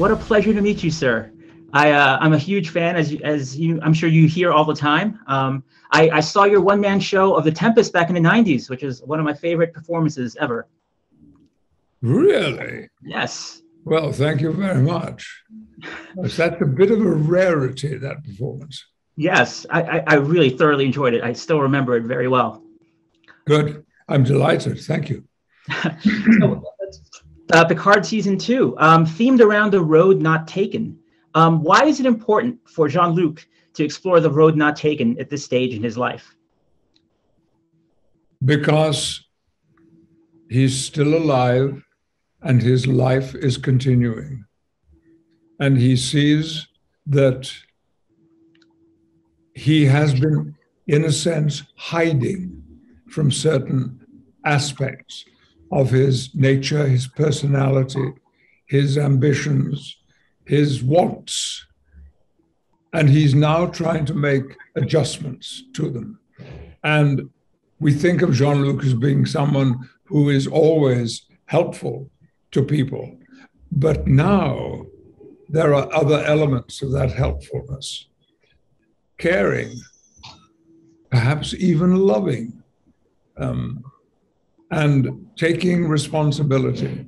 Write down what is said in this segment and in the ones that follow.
What a pleasure to meet you, sir. I, uh, I'm a huge fan, as as you, I'm sure you hear all the time. Um, I, I saw your one man show of The Tempest back in the '90s, which is one of my favorite performances ever. Really? Yes. Well, thank you very much. That's a bit of a rarity, that performance. Yes, I, I, I really thoroughly enjoyed it. I still remember it very well. Good. I'm delighted. Thank you. so, uh, Picard season two, um, themed around the road not taken. Um, why is it important for Jean Luc to explore the road not taken at this stage in his life? Because he's still alive and his life is continuing. And he sees that he has been, in a sense, hiding from certain aspects of his nature, his personality, his ambitions, his wants. And he's now trying to make adjustments to them. And we think of Jean Luc as being someone who is always helpful to people. But now there are other elements of that helpfulness caring, perhaps even loving. Um, and taking responsibility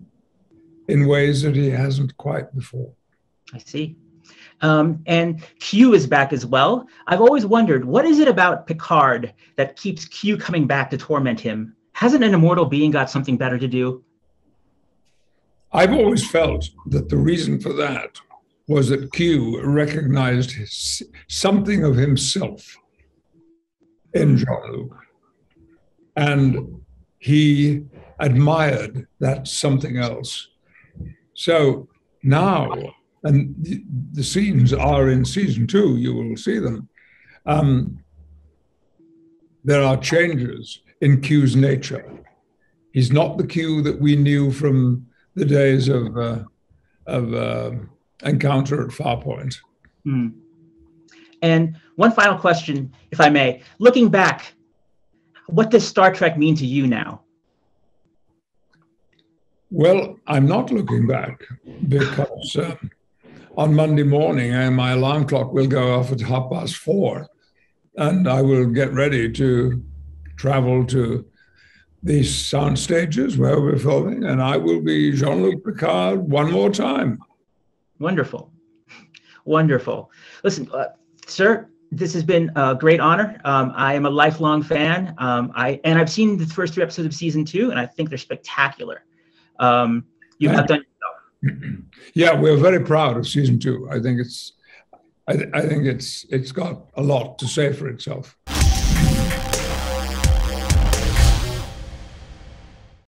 in ways that he hasn't quite before. I see. Um, and Q is back as well. I've always wondered what is it about Picard that keeps Q coming back to torment him? Hasn't an immortal being got something better to do? I've always felt that the reason for that was that Q recognized his, something of himself in Jean Luc. And he admired that something else. So now, and the, the scenes are in season two, you will see them. Um, there are changes in Q's nature. He's not the Q that we knew from the days of, uh, of uh, Encounter at Farpoint. Mm. And one final question, if I may. Looking back, what does Star Trek mean to you now? Well, I'm not looking back because um, on Monday morning, uh, my alarm clock will go off at half past four, and I will get ready to travel to these sound stages where we're filming, and I will be Jean Luc Picard one more time. Wonderful. Wonderful. Listen, uh, sir, this has been a great honor. Um, I am a lifelong fan. Um, I and I've seen the first three episodes of season two, and I think they're spectacular. Um, you have done yourself. Yeah, we're very proud of season two. I think it's, I, I think it's it's got a lot to say for itself.